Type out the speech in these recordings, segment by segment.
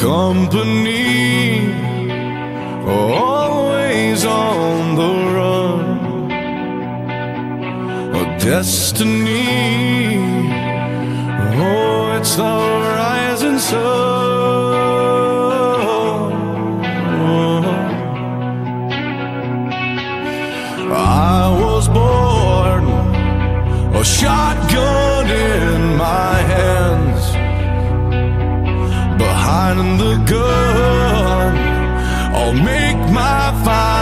company always on the run. A destiny oh it's the rising sun. I was born a shotgun in my hand the good. I'll make my fire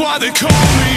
why they call me